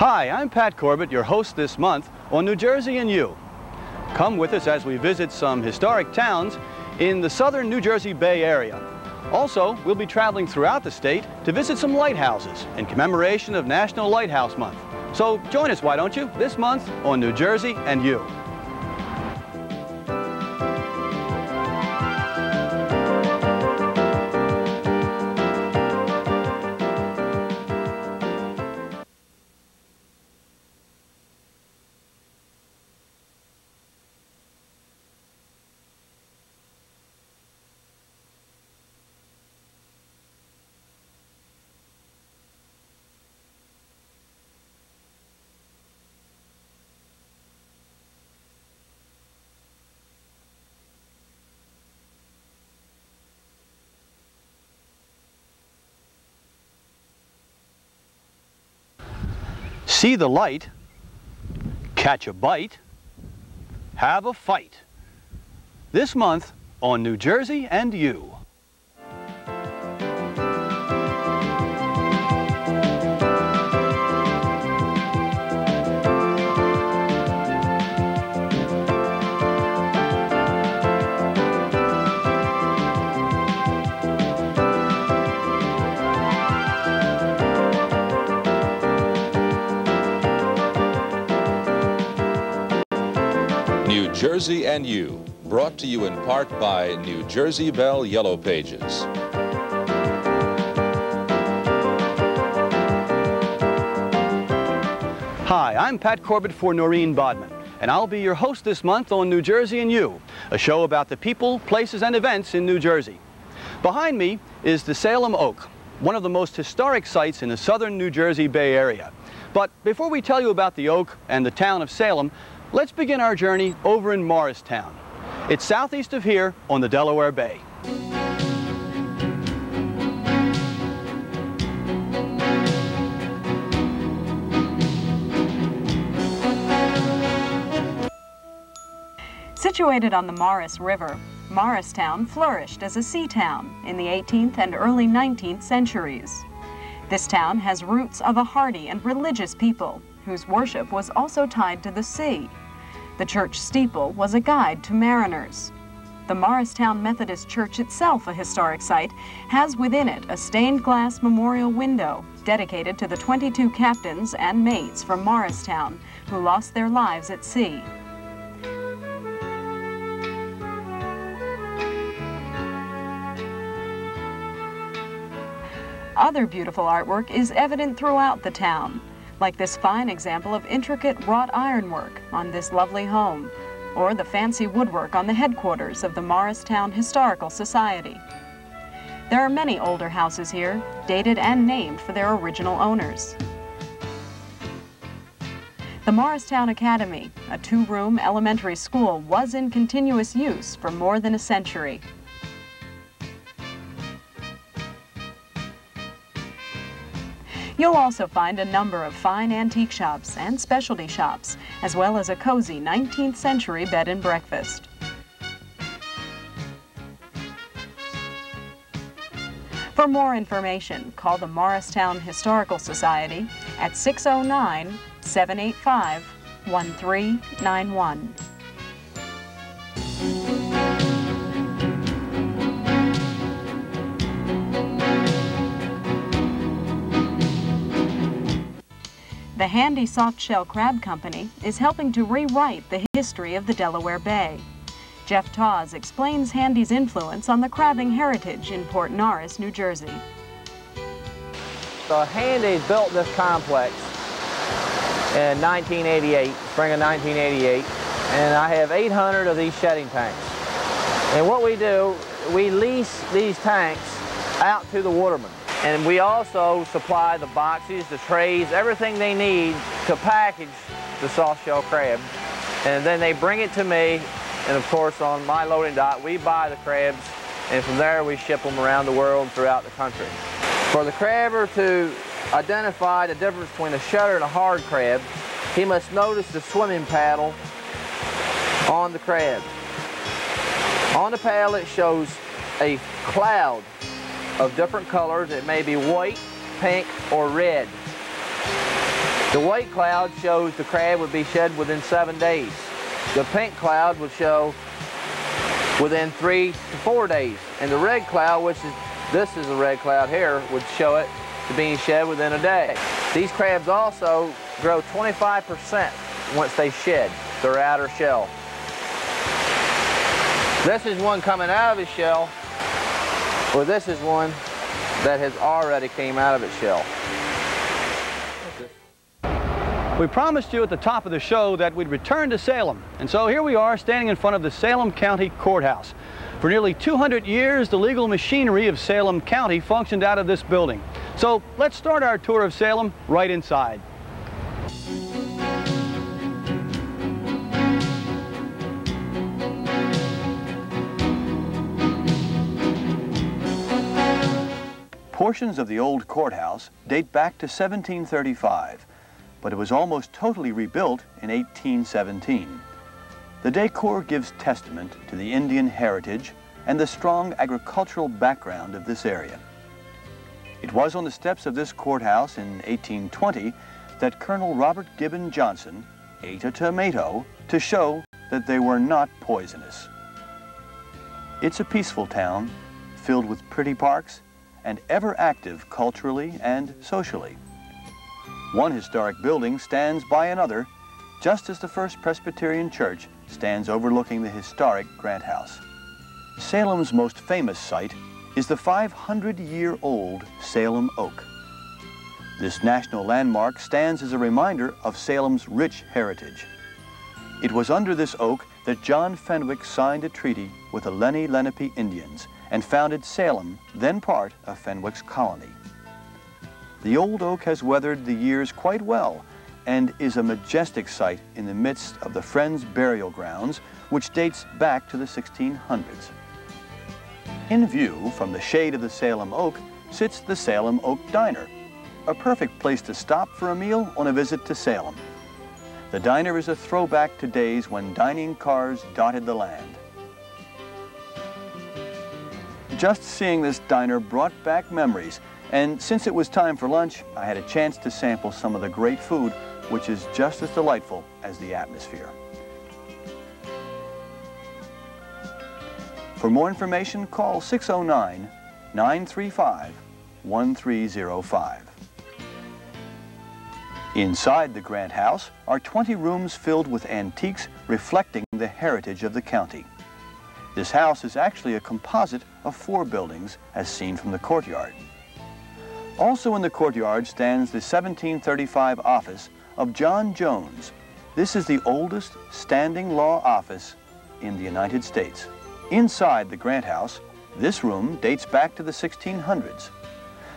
Hi, I'm Pat Corbett, your host this month on New Jersey and You. Come with us as we visit some historic towns in the southern New Jersey Bay Area. Also, we'll be traveling throughout the state to visit some lighthouses in commemoration of National Lighthouse Month. So join us, why don't you, this month on New Jersey and You. See the light, catch a bite, have a fight. This month on New Jersey and You. Jersey and You, brought to you in part by New Jersey Bell Yellow Pages. Hi, I'm Pat Corbett for Noreen Bodman, and I'll be your host this month on New Jersey and You, a show about the people, places, and events in New Jersey. Behind me is the Salem Oak, one of the most historic sites in the southern New Jersey Bay Area. But before we tell you about the Oak and the town of Salem, let's begin our journey over in Mauricetown. It's southeast of here on the Delaware Bay. Situated on the Maurice River, Mauricetown flourished as a sea town in the 18th and early 19th centuries. This town has roots of a hardy and religious people whose worship was also tied to the sea. The church steeple was a guide to mariners. The Mauricetown Methodist Church itself, a historic site, has within it a stained glass memorial window dedicated to the 22 captains and mates from Mauricetown who lost their lives at sea. Other beautiful artwork is evident throughout the town, like this fine example of intricate wrought ironwork on this lovely home, or the fancy woodwork on the headquarters of the Mauricetown Historical Society. There are many older houses here, dated and named for their original owners. The Mauricetown Academy, a two-room elementary school, was in continuous use for more than a century. You'll also find a number of fine antique shops and specialty shops, as well as a cozy 19th century bed and breakfast. For more information, call the Mauricetown Historical Society at 609 785 1391. The Handy Soft Shell Crab Company is helping to rewrite the history of the Delaware Bay. Jeff Tawes explains Handy's influence on the crabbing heritage in Port Norris, New Jersey. So Handy built this complex in 1988, spring of 1988, and I have 800 of these shedding tanks. And what we do, we lease these tanks out to the watermen. And we also supply the boxes, the trays, everything they need to package the soft shell crab. And then they bring it to me, and of course on my loading dock, we buy the crabs, and from there we ship them around the world throughout the country. For the crabber to identify the difference between a shedder and a hard crab, he must notice the swimming paddle on the crab. On the paddle it shows a cloud of different colors. It may be white, pink, or red. The white cloud shows the crab would be shed within seven days. The pink cloud would show within three to four days. And the red cloud, which is, this is a red cloud here, would show it to being shed within a day. These crabs also grow 25% once they shed their outer shell. This is one coming out of its shell, or this is one that has already came out of its shell. We promised you at the top of the show that we'd return to Salem, and so here we are standing in front of the Salem County Courthouse. For nearly 200 years, the legal machinery of Salem County functioned out of this building. So let's start our tour of Salem right inside. Portions of the old courthouse date back to 1735, but it was almost totally rebuilt in 1817. The decor gives testament to the Indian heritage and the strong agricultural background of this area. It was on the steps of this courthouse in 1820 that Colonel Robert Gibbon Johnson ate a tomato to show that they were not poisonous. It's a peaceful town filled with pretty parks and ever active culturally and socially. One historic building stands by another, just as the First Presbyterian Church stands overlooking the historic Grant House. Salem's most famous site is the 500-year-old Salem Oak. This national landmark stands as a reminder of Salem's rich heritage. It was under this oak that John Fenwick signed a treaty with the Lenni Lenape Indians and founded Salem, then part of Fenwick's colony. The old oak has weathered the years quite well and is a majestic sight in the midst of the Friends burial grounds, which dates back to the 1600s. In view from the shade of the Salem oak sits the Salem Oak Diner, a perfect place to stop for a meal on a visit to Salem. The diner is a throwback to days when dining cars dotted the land. Just seeing this diner brought back memories, and since it was time for lunch, I had a chance to sample some of the great food, which is just as delightful as the atmosphere. For more information, call 609-935-1305. Inside the Grant House are 20 rooms filled with antiques reflecting the heritage of the county. This house is actually a composite of four buildings as seen from the courtyard. Also in the courtyard stands the 1735 office of John Jones. This is the oldest standing law office in the United States. Inside the Grant House, this room dates back to the 1600s.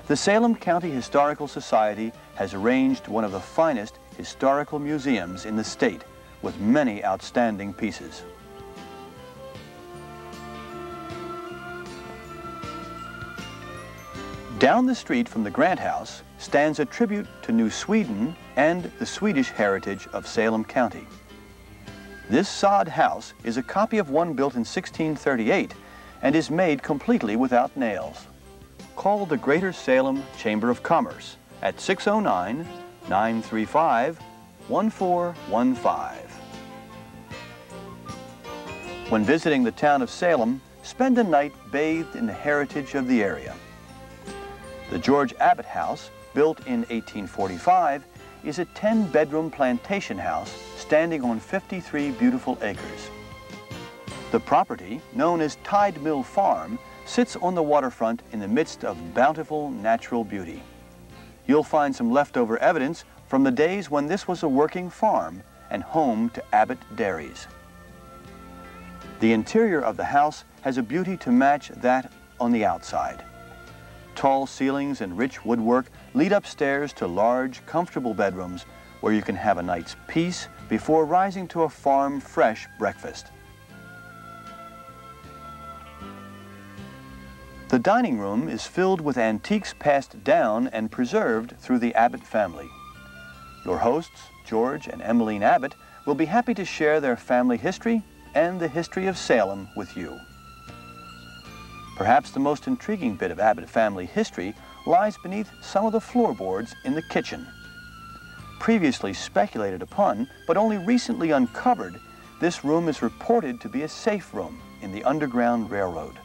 The Salem County Historical Society has arranged one of the finest historical museums in the state with many outstanding pieces. Down the street from the Grant House stands a tribute to New Sweden and the Swedish heritage of Salem County. This sod house is a copy of one built in 1638 and is made completely without nails. Call the Greater Salem Chamber of Commerce at 609-935-1415. When visiting the town of Salem, spend a night bathed in the heritage of the area. The George Abbott House, built in 1845, is a 10-bedroom plantation house standing on 53 beautiful acres. The property, known as Tide Mill Farm, sits on the waterfront in the midst of bountiful natural beauty. You'll find some leftover evidence from the days when this was a working farm and home to Abbott Dairies. The interior of the house has a beauty to match that on the outside. Tall ceilings and rich woodwork lead upstairs to large, comfortable bedrooms where you can have a night's peace before rising to a farm fresh breakfast. The dining room is filled with antiques passed down and preserved through the Abbott family. Your hosts, George and Emmeline Abbott, will be happy to share their family history and the history of Salem with you. Perhaps the most intriguing bit of Abbott family history lies beneath some of the floorboards in the kitchen. previously speculated upon, but only recently uncovered, this room is reported to be a safe room in the Underground Railroad.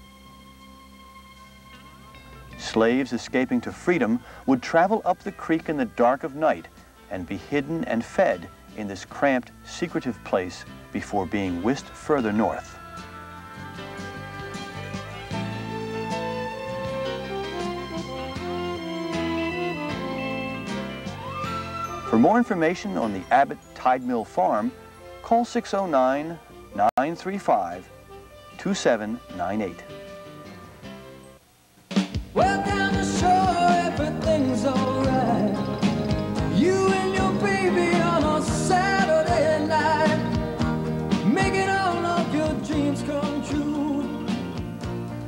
Slaves escaping to freedom would travel up the creek in the dark of night and be hidden and fed in this cramped, secretive place before being whisked further north. For more information on the Abbott Tide Mill Farm, call 609 935 2798. Well, down the shore, everything's alright. You and your baby on a Saturday night, making all of your dreams come true.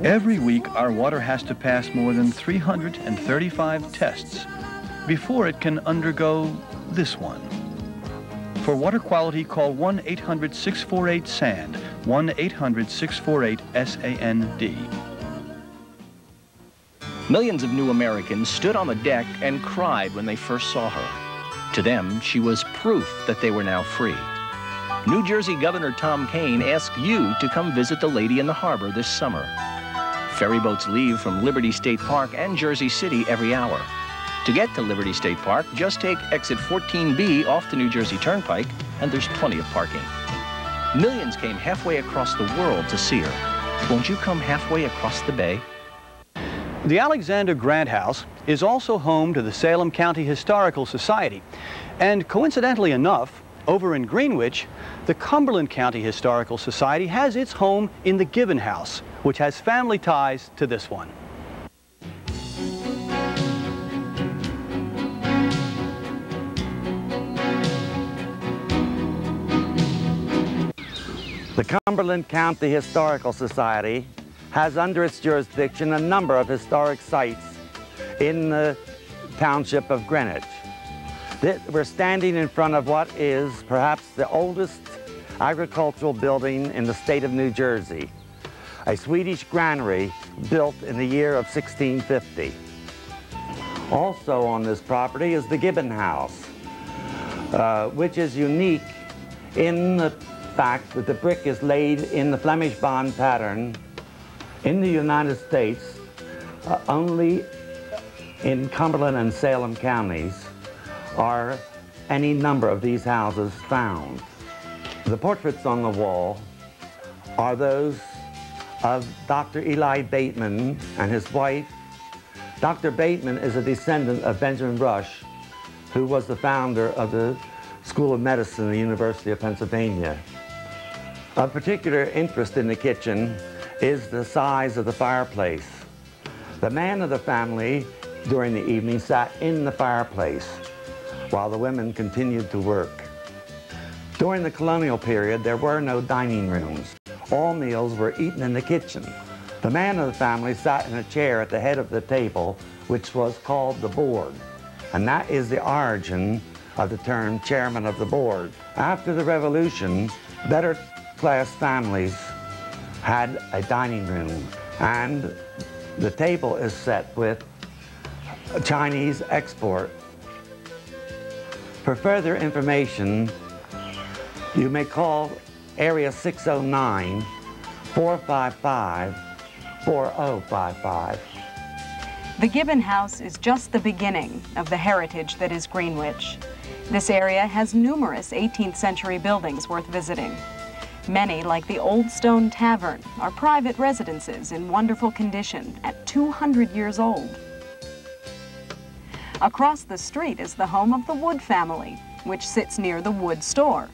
Every week, our water has to pass more than 335 tests before it can undergo this one. For water quality, call 1-800-648-SAND, 1-800-648-SAND. Millions of new Americans stood on the deck and cried when they first saw her. To them, she was proof that they were now free. New Jersey Governor Tom Kean asked you to come visit the lady in the harbor this summer. Ferry boats leave from Liberty State Park and Jersey City every hour. To get to Liberty State Park, just take exit 14B off the New Jersey Turnpike, and there's plenty of parking. Millions came halfway across the world to see her. Won't you come halfway across the bay? The Alexander Grant House is also home to the Salem County Historical Society. And coincidentally enough, over in Greenwich, the Cumberland County Historical Society has its home in the Gibbon House, which has family ties to this one. The Cumberland County Historical Society has under its jurisdiction a number of historic sites in the township of Greenwich. We're standing in front of what is perhaps the oldest agricultural building in the state of New Jersey, a Swedish granary built in the year of 1650. Also on this property is the Gibbon House, uh, which is unique in the fact that the brick is laid in the Flemish bond pattern in the United States uh, only in Cumberland and Salem counties are any number of these houses found. The portraits on the wall are those of Dr. Eli Bateman and his wife. Dr. Bateman is a descendant of Benjamin Rush, who was the founder of the School of Medicine at the University of Pennsylvania. Of particular interest in the kitchen is the size of the fireplace. The man of the family during the evening sat in the fireplace while the women continued to work. During the colonial period, there were no dining rooms. All meals were eaten in the kitchen. The man of the family sat in a chair at the head of the table, which was called the board. And that is the origin of the term chairman of the board. After the revolution, better class families had a dining room and the table is set with Chinese export. For further information, you may call area 609 455 4055. The Gibbon House is just the beginning of the heritage that is Greenwich. This area has numerous 18th century buildings worth visiting. Many, like the Old Stone Tavern, are private residences in wonderful condition at 200 years old. Across the street is the home of the Wood family, which sits near the Wood store.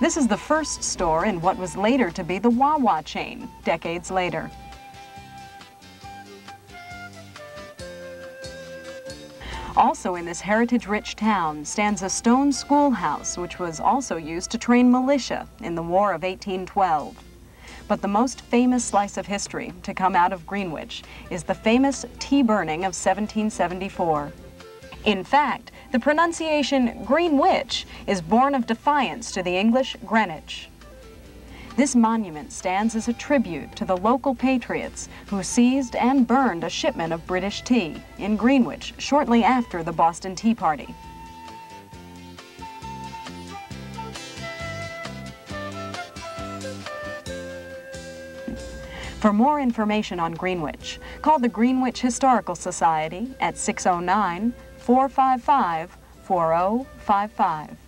This is the first store in what was later to be the Wawa chain, decades later. Also in this heritage-rich town stands a stone schoolhouse, which was also used to train militia in the War of 1812. But the most famous slice of history to come out of Greenwich is the famous tea burning of 1774. In fact, the pronunciation Greenwich is born of defiance to the English Greenwich. This monument stands as a tribute to the local patriots who seized and burned a shipment of British tea in Greenwich shortly after the Boston Tea Party. For more information on Greenwich, call the Greenwich Historical Society at 609 455 4055.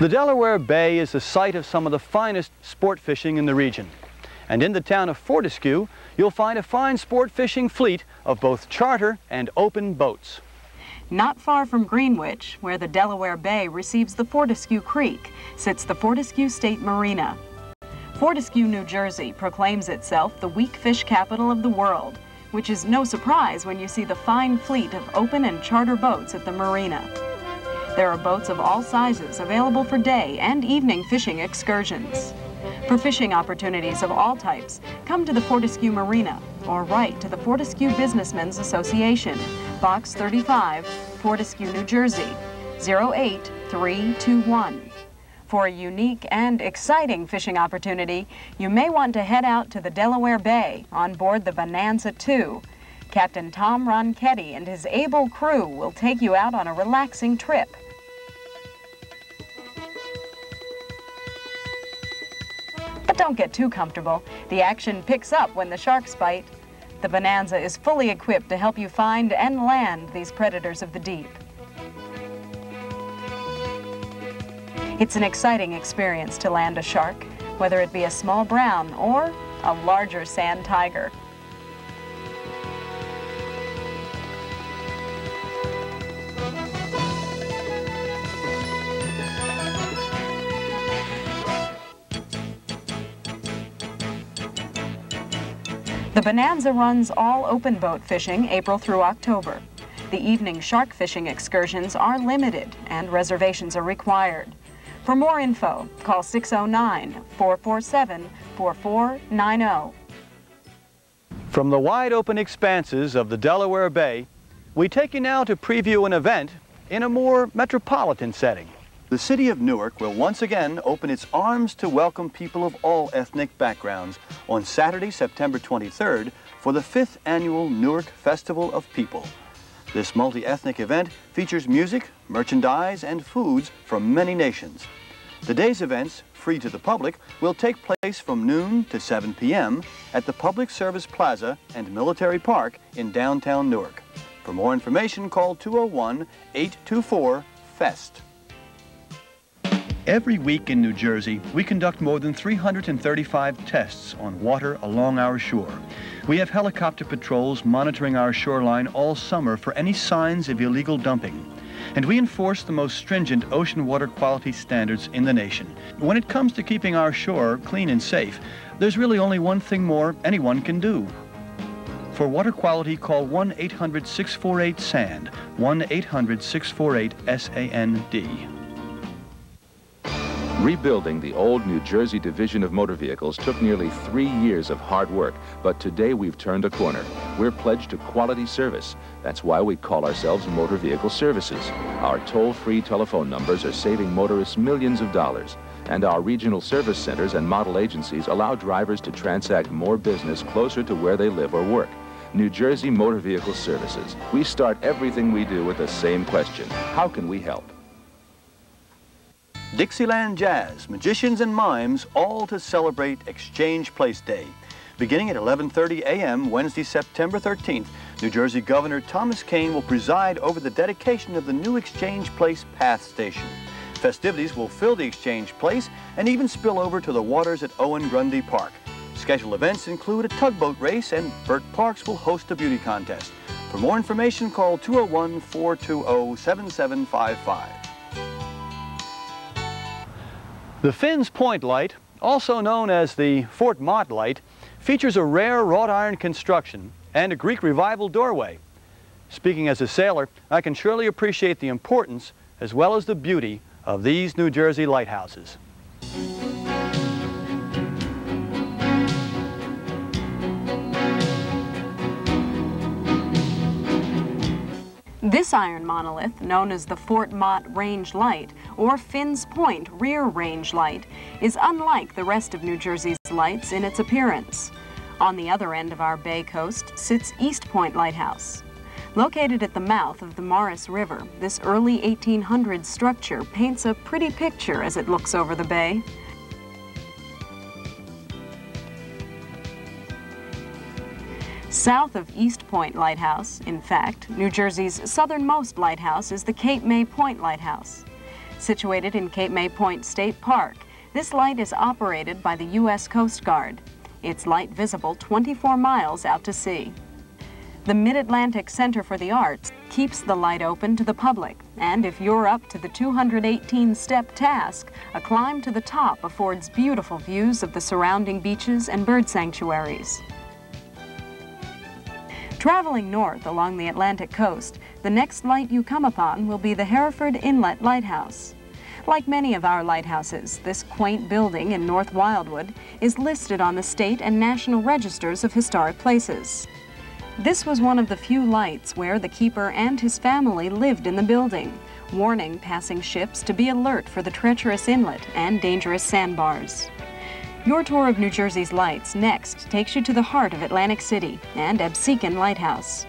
The Delaware Bay is the site of some of the finest sport fishing in the region. And in the town of Fortescue, you'll find a fine sport fishing fleet of both charter and open boats. Not far from Greenwich, where the Delaware Bay receives the Fortescue Creek, sits the Fortescue State Marina. Fortescue, New Jersey proclaims itself the weak fish capital of the world, which is no surprise when you see the fine fleet of open and charter boats at the marina. There are boats of all sizes available for day and evening fishing excursions. For fishing opportunities of all types, come to the Fortescue Marina or write to the Fortescue Businessmen's Association, Box 35, Fortescue, New Jersey, 08321. For a unique and exciting fishing opportunity, you may want to head out to the Delaware Bay on board the Bonanza II. Captain Tom Ronchetti and his able crew will take you out on a relaxing trip. Don't get too comfortable. The action picks up when the sharks bite. The Bonanza is fully equipped to help you find and land these predators of the deep. It's an exciting experience to land a shark, whether it be a small brown or a larger sand tiger. The Bonanza runs all open boat fishing April through October. The evening shark fishing excursions are limited and reservations are required. For more info, call 609-447-4490. From the wide open expanses of the Delaware Bay, we take you now to preview an event in a more metropolitan setting. The city of Newark will once again open its arms to welcome people of all ethnic backgrounds on Saturday, September 23rd for the fifth annual Newark Festival of People. This multi-ethnic event features music, merchandise, and foods from many nations. The day's events, free to the public, will take place from noon to 7 p.m. at the Public Service Plaza and Military Park in downtown Newark. For more information, call 201-824-FEST. Every week in New Jersey, we conduct more than 335 tests on water along our shore. We have helicopter patrols monitoring our shoreline all summer for any signs of illegal dumping. And we enforce the most stringent ocean water quality standards in the nation. When it comes to keeping our shore clean and safe, there's really only one thing more anyone can do. For water quality, call 1-800-648-SAND, 1-800-648-SAND. Rebuilding the old New Jersey Division of Motor Vehicles took nearly three years of hard work, but today we've turned a corner. We're pledged to quality service. That's why we call ourselves Motor Vehicle Services. Our toll-free telephone numbers are saving motorists millions of dollars. And our regional service centers and model agencies allow drivers to transact more business closer to where they live or work. New Jersey Motor Vehicle Services. We start everything we do with the same question. How can we help? Dixieland Jazz, magicians and mimes, all to celebrate Exchange Place Day. Beginning at 11.30 a.m. Wednesday, September 13th, New Jersey Governor Thomas Kean will preside over the dedication of the new Exchange Place Path Station. Festivities will fill the Exchange Place and even spill over to the waters at Owen Grundy Park. Scheduled events include a tugboat race and Bert Parks will host a beauty contest. For more information, call 201-420-7755. The Finns Point light, also known as the Fort Mott light, features a rare wrought iron construction and a Greek revival doorway. Speaking as a sailor, I can surely appreciate the importance as well as the beauty of these New Jersey lighthouses. This iron monolith, known as the Fort Mott Range Light or Finns Point Rear Range Light, is unlike the rest of New Jersey's lights in its appearance. On the other end of our bay coast sits East Point Lighthouse. Located at the mouth of the Maurice River, this early 1800s structure paints a pretty picture as it looks over the bay. South of East Point Lighthouse, in fact, New Jersey's southernmost lighthouse is the Cape May Point Lighthouse. Situated in Cape May Point State Park, this light is operated by the U.S. Coast Guard. Its light visible 24 miles out to sea. The Mid-Atlantic Center for the Arts keeps the light open to the public, and if you're up to the 218-step task, a climb to the top affords beautiful views of the surrounding beaches and bird sanctuaries. Traveling north along the Atlantic coast, the next light you come upon will be the Hereford Inlet Lighthouse. Like many of our lighthouses, this quaint building in North Wildwood is listed on the state and national registers of historic places. This was one of the few lights where the keeper and his family lived in the building, warning passing ships to be alert for the treacherous inlet and dangerous sandbars. Your tour of New Jersey's lights next takes you to the heart of Atlantic City and Absecon Lighthouse.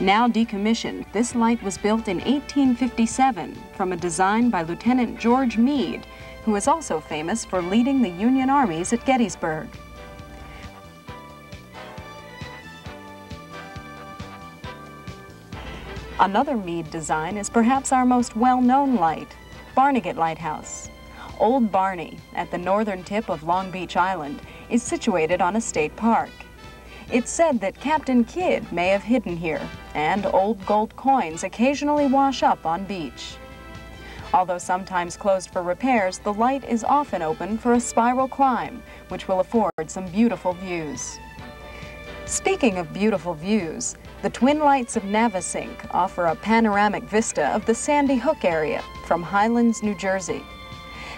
Now decommissioned, this light was built in 1857 from a design by Lieutenant George Meade, who is also famous for leading the Union armies at Gettysburg. Another Meade design is perhaps our most well-known light, Barnegat Lighthouse. Old Barney, at the northern tip of Long Beach Island, is situated on a state park. It's said that Captain Kidd may have hidden here, and old gold coins occasionally wash up on beach. Although sometimes closed for repairs, the light is often open for a spiral climb, which will afford some beautiful views. Speaking of beautiful views, the Twin Lights of Navesink offer a panoramic vista of the Sandy Hook area from Highlands, New Jersey.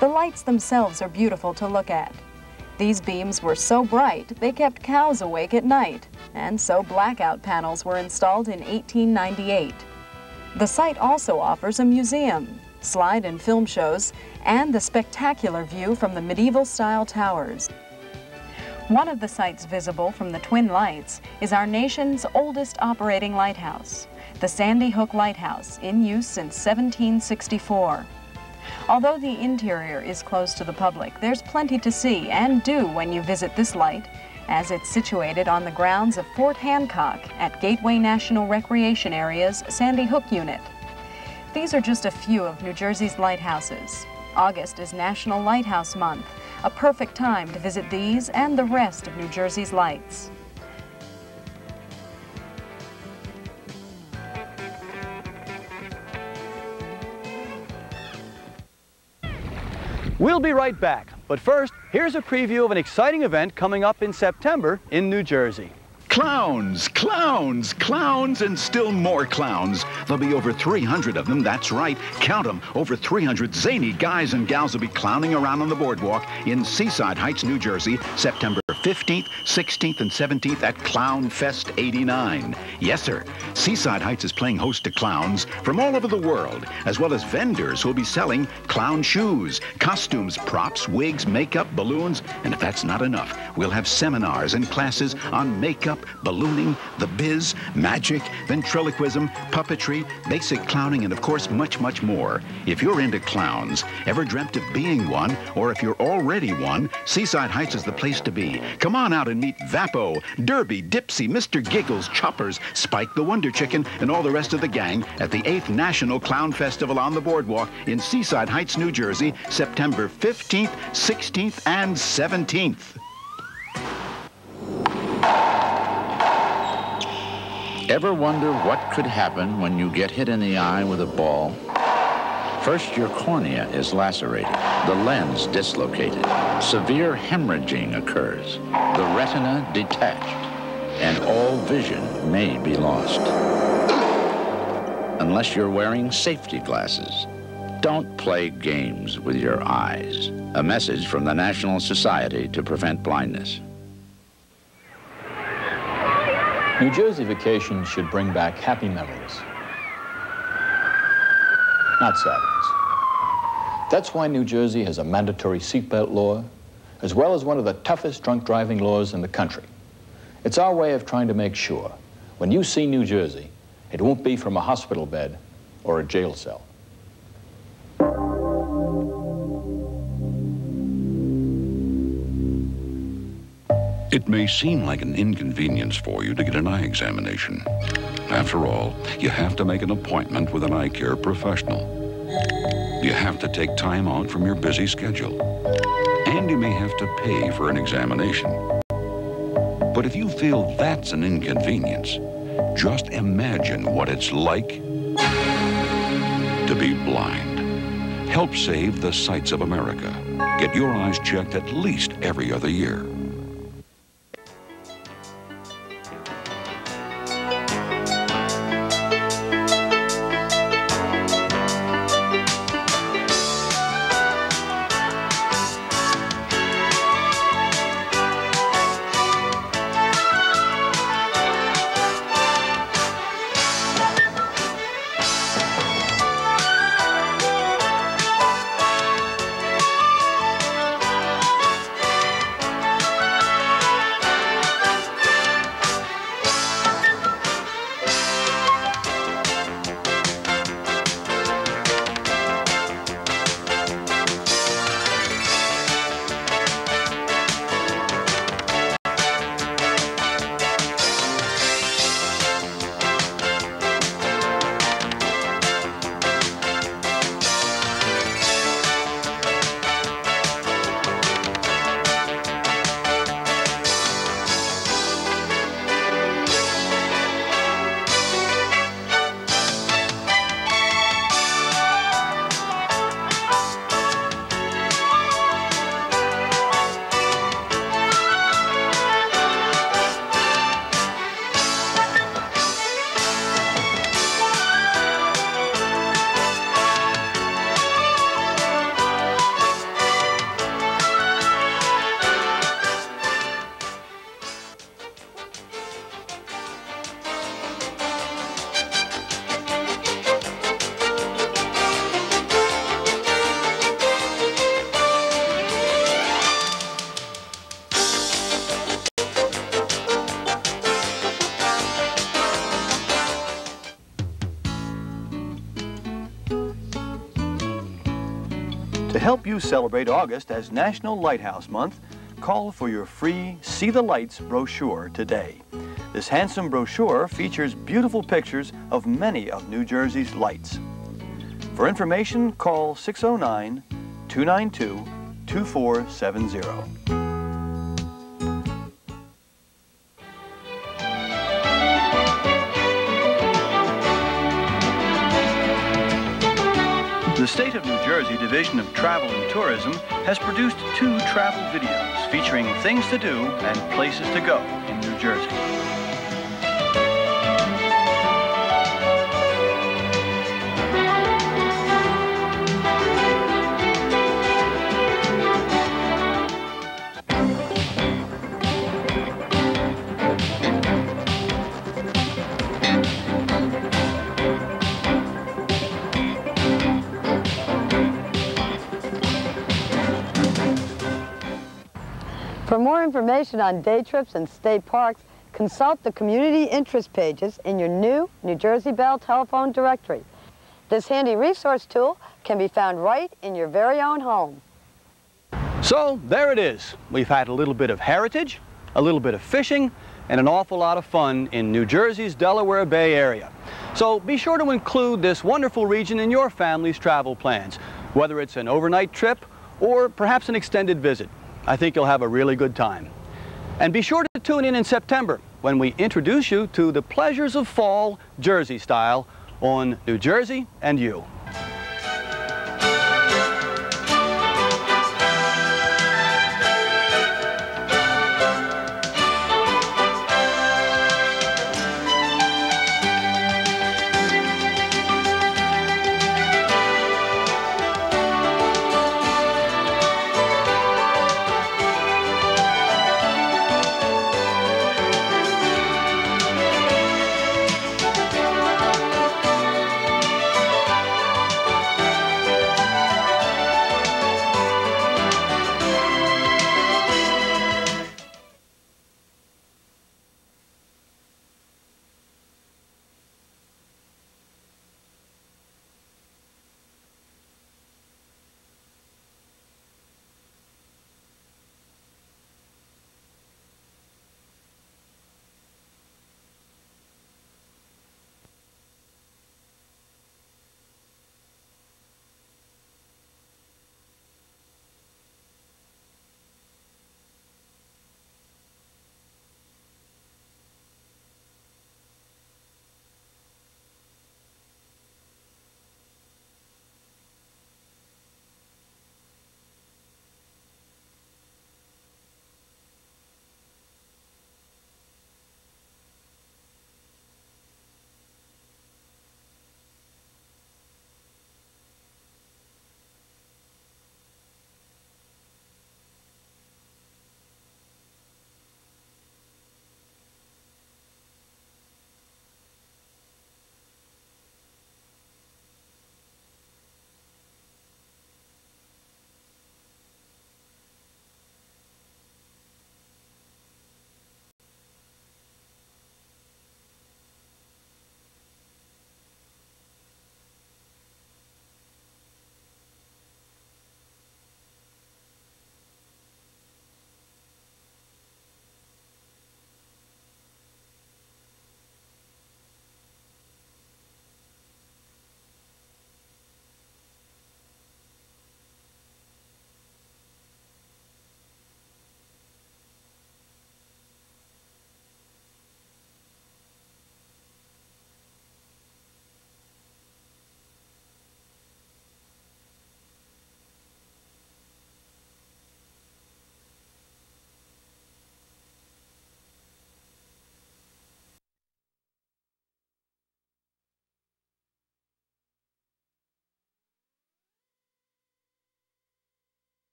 The lights themselves are beautiful to look at. These beams were so bright they kept cows awake at night, and so blackout panels were installed in 1898. The site also offers a museum, slide and film shows, and the spectacular view from the medieval-style towers. One of the sites visible from the Twin Lights is our nation's oldest operating lighthouse, the Sandy Hook Lighthouse, in use since 1764. Although the interior is closed to the public, there's plenty to see and do when you visit this light, as it's situated on the grounds of Fort Hancock at Gateway National Recreation Area's Sandy Hook Unit. These are just a few of New Jersey's lighthouses. August is National Lighthouse Month, a perfect time to visit these and the rest of New Jersey's lights. We'll be right back, but first, here's a preview of an exciting event coming up in September in New Jersey. Clowns, clowns, clowns, and still more clowns. There'll be over 300 of them, that's right. Count them. Over 300 zany guys and gals will be clowning around on the boardwalk in Seaside Heights, New Jersey, September 15th, 16th, and 17th at Clown Fest 89. Yes, sir. Seaside Heights is playing host to clowns from all over the world, as well as vendors who will be selling clown shoes, costumes, props, wigs, makeup, balloons, and if that's not enough, we'll have seminars and classes on makeup, ballooning, the biz, magic, ventriloquism, puppetry, basic clowning, and of course, much, much more. If you're into clowns, ever dreamt of being one, or if you're already one, Seaside Heights is the place to be. Come on out and meet Vapo, Derby, Dipsy, Mr. Giggles, Choppers, Spike the Wonder Chicken, and all the rest of the gang at the 8th National Clown Festival on the Boardwalk in Seaside Heights, New Jersey, September 15th, 16th, and 17th. Ever wonder what could happen when you get hit in the eye with a ball? First, your cornea is lacerated, the lens dislocated, severe hemorrhaging occurs, the retina detached, and all vision may be lost. Unless you're wearing safety glasses. Don't play games with your eyes. A message from the National Society to Prevent Blindness. New Jersey vacations should bring back happy memories, not sad ones. That's why New Jersey has a mandatory seatbelt law, as well as one of the toughest drunk driving laws in the country. It's our way of trying to make sure when you see New Jersey, it won't be from a hospital bed or a jail cell. It may seem like an inconvenience for you to get an eye examination. After all, you have to make an appointment with an eye care professional. You have to take time out from your busy schedule. And you may have to pay for an examination. But if you feel that's an inconvenience, just imagine what it's like to be blind. Help save the sights of America. Get your eyes checked at least every other year. You celebrate August as National Lighthouse Month, call for your free See the Lights brochure today. This handsome brochure features beautiful pictures of many of New Jersey's lights. For information, call 609-292-2470. The State of New Jersey Division of Travel and Tourism has produced two travel videos featuring things to do and places to go in New Jersey. For more information on day trips and state parks, consult the community interest pages in your new New Jersey Bell telephone directory. This handy resource tool can be found right in your very own home. So there it is. We've had a little bit of heritage, a little bit of fishing, and an awful lot of fun in New Jersey's Delaware Bay area. So be sure to include this wonderful region in your family's travel plans, whether it's an overnight trip or perhaps an extended visit. I think you'll have a really good time. And be sure to tune in in September when we introduce you to the pleasures of fall Jersey style on New Jersey and You.